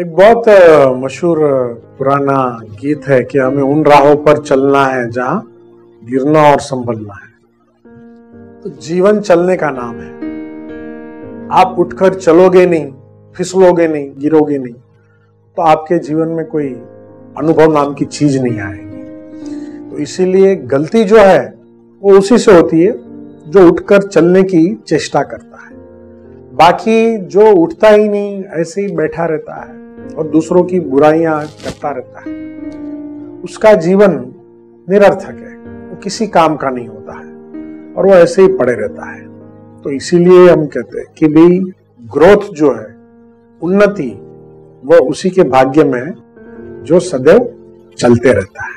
एक बहुत मशहूर पुराना गीत है कि हमें उन राहों पर चलना है जहाँ गिरना और संभलना है। तो जीवन चलने का नाम है। आप उठकर चलोगे नहीं, फिसलोगे नहीं, गिरोगे नहीं तो आपके जीवन में कोई अनुभव नाम की चीज़ नहीं आएगी। तो इसीलिए गलती जो है, वो उसी से होती है जो उठकर चलने की चेष्टा करता है। बाकी जो उठता ही नहीं, ऐसे ही बैठा रहता है। और दूसरों की बुराइयाँ करता रहता है। उसका जीवन निरर्थक है। वो किसी काम का नहीं होता है और वो ऐसे ही पड़े रहता है। तो इसीलिए हम कहते हैं कि भाई ग्रोथ जो है, उन्नति वो उसी के भाग्य में है जो सदैव चलते रहता है।